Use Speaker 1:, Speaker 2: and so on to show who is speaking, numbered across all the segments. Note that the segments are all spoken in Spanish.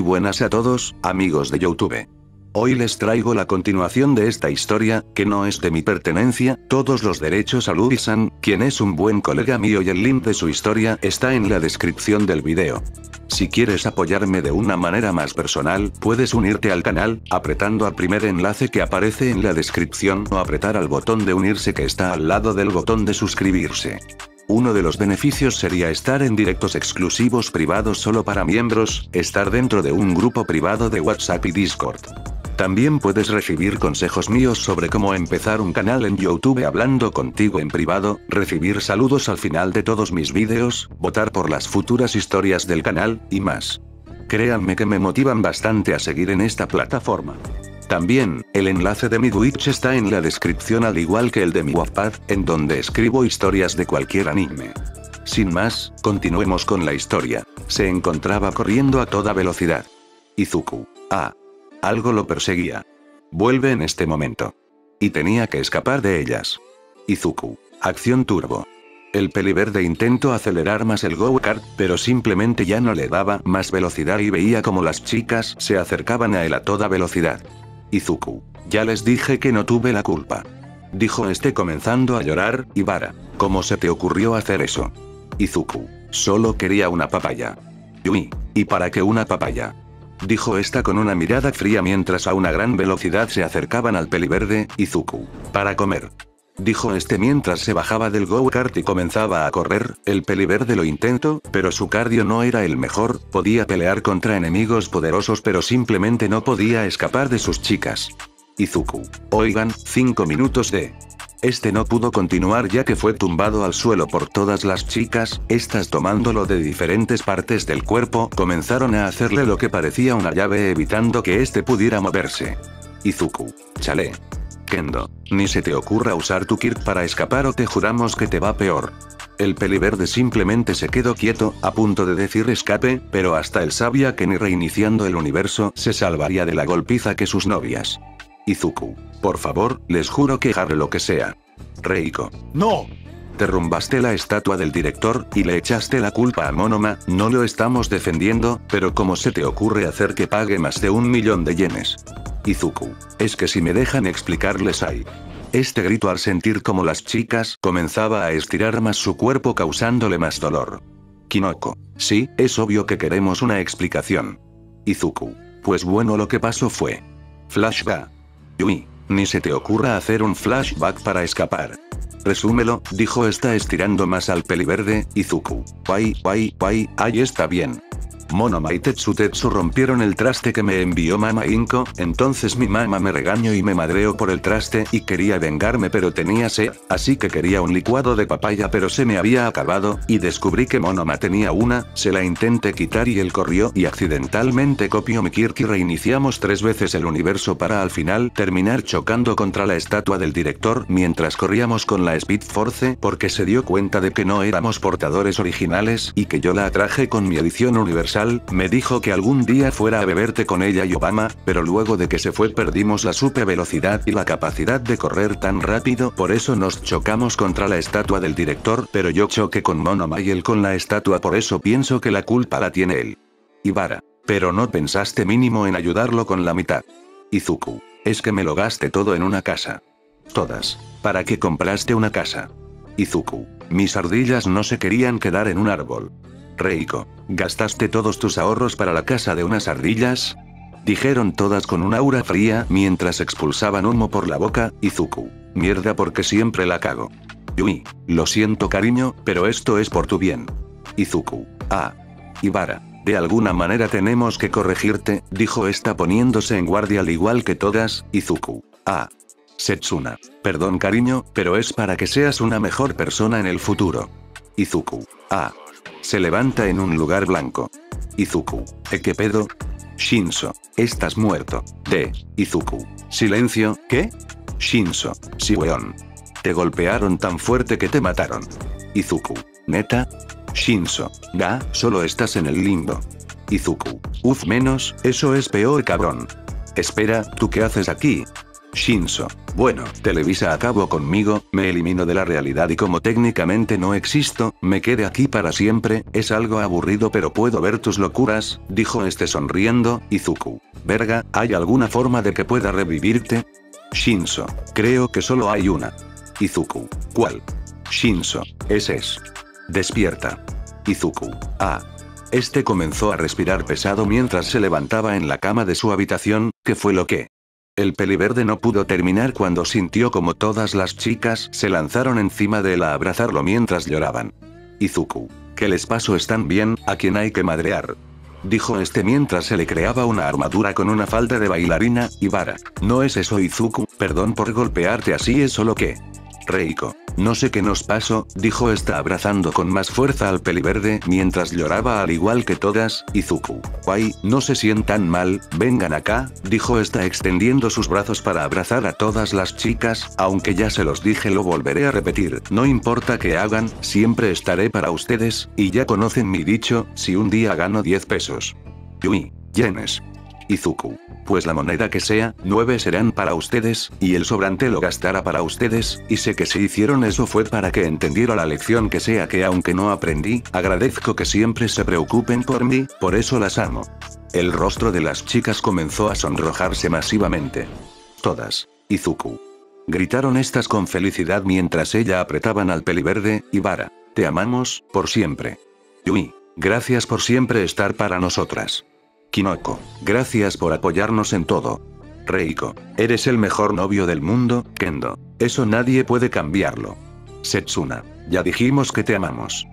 Speaker 1: Buenas a todos, amigos de Youtube. Hoy les traigo la continuación de esta historia, que no es de mi pertenencia, todos los derechos a Luisan, quien es un buen colega mío y el link de su historia está en la descripción del video. Si quieres apoyarme de una manera más personal, puedes unirte al canal, apretando al primer enlace que aparece en la descripción o apretar al botón de unirse que está al lado del botón de suscribirse. Uno de los beneficios sería estar en directos exclusivos privados solo para miembros, estar dentro de un grupo privado de WhatsApp y Discord. También puedes recibir consejos míos sobre cómo empezar un canal en YouTube hablando contigo en privado, recibir saludos al final de todos mis vídeos, votar por las futuras historias del canal, y más. Créanme que me motivan bastante a seguir en esta plataforma. También, el enlace de mi Twitch está en la descripción al igual que el de mi Wattpad, en donde escribo historias de cualquier anime. Sin más, continuemos con la historia. Se encontraba corriendo a toda velocidad. Izuku. Ah. Algo lo perseguía. Vuelve en este momento. Y tenía que escapar de ellas. Izuku. Acción turbo. El peliverde intentó acelerar más el go-kart, pero simplemente ya no le daba más velocidad y veía como las chicas se acercaban a él a toda velocidad. Izuku. Ya les dije que no tuve la culpa. Dijo este comenzando a llorar, Ibara. ¿Cómo se te ocurrió hacer eso? Izuku. Solo quería una papaya. Yui. ¿Y para qué una papaya? Dijo esta con una mirada fría mientras a una gran velocidad se acercaban al peliverde, Izuku. Para comer. Dijo este mientras se bajaba del go-kart y comenzaba a correr, el peliverde lo intentó, pero su cardio no era el mejor, podía pelear contra enemigos poderosos pero simplemente no podía escapar de sus chicas. Izuku. Oigan, 5 minutos de... Este no pudo continuar ya que fue tumbado al suelo por todas las chicas, estas tomándolo de diferentes partes del cuerpo, comenzaron a hacerle lo que parecía una llave evitando que este pudiera moverse. Izuku. Chale. Kendo, ni se te ocurra usar tu Kirk para escapar o te juramos que te va peor. El peliverde simplemente se quedó quieto, a punto de decir escape, pero hasta él sabía que ni reiniciando el universo se salvaría de la golpiza que sus novias. Izuku. Por favor, les juro que haré lo que sea. Reiko.
Speaker 2: ¡No!
Speaker 1: Derrumbaste la estatua del director, y le echaste la culpa a Monoma, no lo estamos defendiendo, pero ¿cómo se te ocurre hacer que pague más de un millón de yenes? Izuku. Es que si me dejan explicarles ahí. Este grito al sentir como las chicas comenzaba a estirar más su cuerpo causándole más dolor. Kinoko. Sí, es obvio que queremos una explicación. Izuku. Pues bueno lo que pasó fue. Flashback. Yui. Ni se te ocurra hacer un flashback para escapar. Resúmelo, dijo esta estirando más al peliverde, Izuku. Guay, guay, guay, ahí está bien. Monoma y Tetsu rompieron el traste que me envió Mama Inko, entonces mi mamá me regañó y me madreó por el traste y quería vengarme pero tenía sed, así que quería un licuado de papaya pero se me había acabado, y descubrí que Monoma tenía una, se la intenté quitar y él corrió y accidentalmente copió mi Kirk y reiniciamos tres veces el universo para al final terminar chocando contra la estatua del director mientras corríamos con la Speed Force porque se dio cuenta de que no éramos portadores originales y que yo la atraje con mi edición universal me dijo que algún día fuera a beberte con ella y Obama, pero luego de que se fue perdimos la super velocidad y la capacidad de correr tan rápido por eso nos chocamos contra la estatua del director pero yo choqué con Mono Mayel con la estatua por eso pienso que la culpa la tiene él. Ibara. Pero no pensaste mínimo en ayudarlo con la mitad. Izuku. Es que me lo gaste todo en una casa. Todas. ¿Para qué compraste una casa? Izuku. Mis ardillas no se querían quedar en un árbol. Reiko, ¿gastaste todos tus ahorros para la casa de unas ardillas? Dijeron todas con un aura fría mientras expulsaban humo por la boca, Izuku. Mierda porque siempre la cago. Yui, lo siento cariño, pero esto es por tu bien. Izuku. Ah. Ibara. De alguna manera tenemos que corregirte, dijo esta poniéndose en guardia al igual que todas, Izuku. Ah. Setsuna. Perdón cariño, pero es para que seas una mejor persona en el futuro. Izuku. Ah. Se levanta en un lugar blanco. Izuku. ¿E qué pedo? Shinso. Estás muerto. De. Izuku. Silencio, ¿qué? Shinso. Sí weón. Te golpearon tan fuerte que te mataron. Izuku. ¿Neta? Shinso. Ga, solo estás en el limbo. Izuku. Uf menos, eso es peor cabrón. Espera, ¿tú qué haces aquí? Shinso. Bueno, Televisa acabó conmigo, me elimino de la realidad y como técnicamente no existo, me quedé aquí para siempre, es algo aburrido pero puedo ver tus locuras, dijo este sonriendo, Izuku. Verga, ¿hay alguna forma de que pueda revivirte? Shinso. Creo que solo hay una. Izuku. ¿Cuál? Shinso. Ese es. Despierta. Izuku. Ah. Este comenzó a respirar pesado mientras se levantaba en la cama de su habitación, ¿qué fue lo que? El peliverde no pudo terminar cuando sintió como todas las chicas se lanzaron encima de él a abrazarlo mientras lloraban. Izuku. Que les pasó están bien, a quien hay que madrear. Dijo este mientras se le creaba una armadura con una falda de bailarina, y vara. No es eso Izuku, perdón por golpearte así es solo que... Reiko. No sé qué nos pasó, dijo esta abrazando con más fuerza al peliverde mientras lloraba al igual que todas, Izuku. Ay, no se sientan mal, vengan acá, dijo esta extendiendo sus brazos para abrazar a todas las chicas, aunque ya se los dije lo volveré a repetir, no importa qué hagan, siempre estaré para ustedes, y ya conocen mi dicho, si un día gano 10 pesos. Yui. Yenes. Izuku. Pues la moneda que sea, nueve serán para ustedes, y el sobrante lo gastará para ustedes, y sé que si hicieron eso fue para que entendiera la lección que sea que aunque no aprendí, agradezco que siempre se preocupen por mí, por eso las amo. El rostro de las chicas comenzó a sonrojarse masivamente. Todas. Izuku. Gritaron estas con felicidad mientras ella apretaban al peliverde, y Vara. Te amamos, por siempre. Yui. Gracias por siempre estar para nosotras. Kinoko. Gracias por apoyarnos en todo. Reiko. Eres el mejor novio del mundo, Kendo. Eso nadie puede cambiarlo. Setsuna. Ya dijimos que te amamos.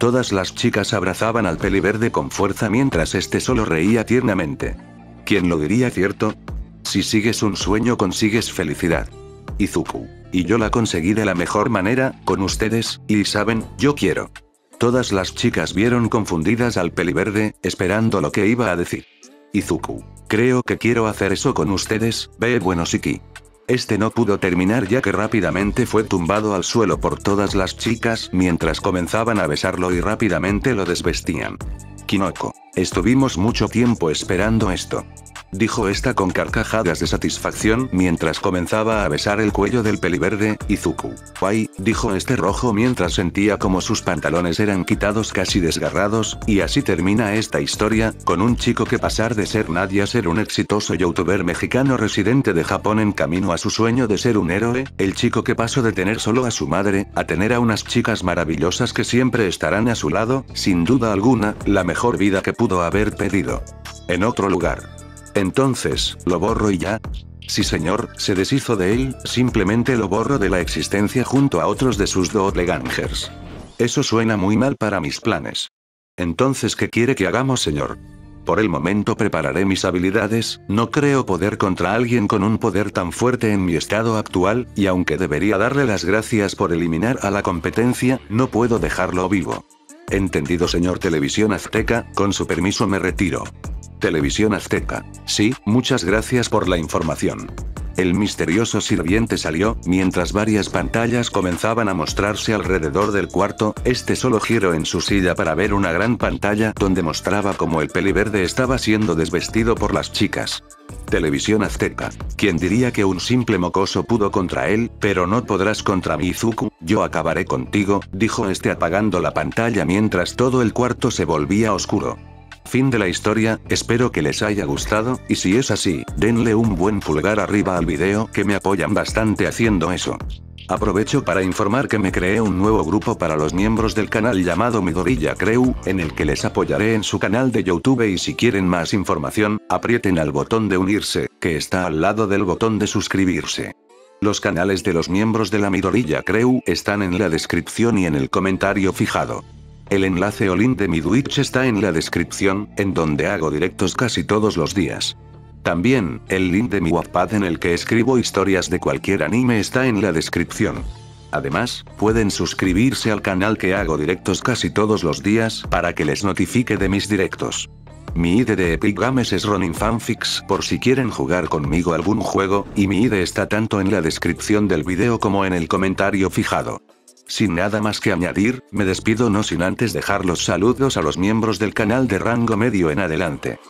Speaker 1: Todas las chicas abrazaban al peliverde con fuerza mientras este solo reía tiernamente. ¿Quién lo diría cierto? Si sigues un sueño consigues felicidad. Izuku. Y yo la conseguí de la mejor manera, con ustedes, y saben, yo quiero. Todas las chicas vieron confundidas al peliverde, esperando lo que iba a decir. Izuku. Creo que quiero hacer eso con ustedes, ve bueno Shiki. Este no pudo terminar ya que rápidamente fue tumbado al suelo por todas las chicas mientras comenzaban a besarlo y rápidamente lo desvestían. Kinoko. Estuvimos mucho tiempo esperando esto dijo esta con carcajadas de satisfacción mientras comenzaba a besar el cuello del peliverde, Izuku. Guay, dijo este rojo mientras sentía como sus pantalones eran quitados casi desgarrados, y así termina esta historia, con un chico que pasar de ser nadie a ser un exitoso youtuber mexicano residente de Japón en camino a su sueño de ser un héroe, el chico que pasó de tener solo a su madre, a tener a unas chicas maravillosas que siempre estarán a su lado, sin duda alguna, la mejor vida que pudo haber pedido. En otro lugar. Entonces, ¿lo borro y ya? Sí señor, se deshizo de él, simplemente lo borro de la existencia junto a otros de sus doppelgangers. Eso suena muy mal para mis planes. Entonces, ¿qué quiere que hagamos señor? Por el momento prepararé mis habilidades, no creo poder contra alguien con un poder tan fuerte en mi estado actual, y aunque debería darle las gracias por eliminar a la competencia, no puedo dejarlo vivo. Entendido señor Televisión Azteca, con su permiso me retiro. Televisión Azteca. Sí, muchas gracias por la información. El misterioso sirviente salió, mientras varias pantallas comenzaban a mostrarse alrededor del cuarto, este solo giró en su silla para ver una gran pantalla donde mostraba cómo el peliverde estaba siendo desvestido por las chicas. Televisión Azteca. Quien diría que un simple mocoso pudo contra él, pero no podrás contra mi Izuku, yo acabaré contigo, dijo este apagando la pantalla mientras todo el cuarto se volvía oscuro. Fin de la historia, espero que les haya gustado, y si es así, denle un buen pulgar arriba al video que me apoyan bastante haciendo eso. Aprovecho para informar que me creé un nuevo grupo para los miembros del canal llamado Midorilla Creu, en el que les apoyaré en su canal de YouTube y si quieren más información, aprieten al botón de unirse, que está al lado del botón de suscribirse. Los canales de los miembros de la Midorilla Creu están en la descripción y en el comentario fijado. El enlace o link de mi Twitch está en la descripción, en donde hago directos casi todos los días. También, el link de mi Wattpad en el que escribo historias de cualquier anime está en la descripción. Además, pueden suscribirse al canal que hago directos casi todos los días para que les notifique de mis directos. Mi ID de Epic Games es Ronin Fanfics por si quieren jugar conmigo algún juego, y mi ID está tanto en la descripción del video como en el comentario fijado. Sin nada más que añadir, me despido no sin antes dejar los saludos a los miembros del canal de rango medio en adelante.